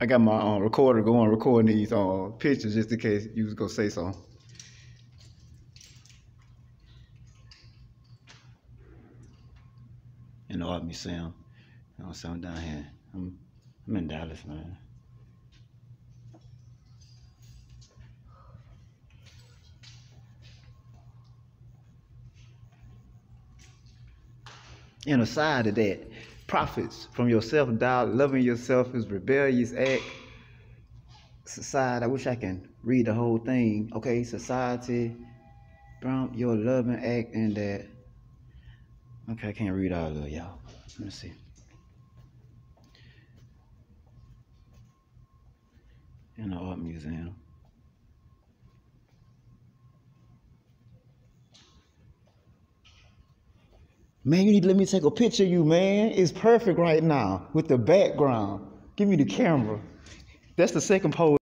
I got my uh, recorder going, recording these uh, pictures just in case you was gonna say something. In the art museum. You know, so I'm down here. I'm, I'm in Dallas, man. And aside of that, profits from your self-doubt, loving yourself is rebellious act. Society, I wish I can read the whole thing. Okay, society, prompt your loving act and that. Okay, I can't read all of y'all. Let me see. In the art museum. Man, you need to let me take a picture of you, man. It's perfect right now with the background. Give me the camera. That's the second pose.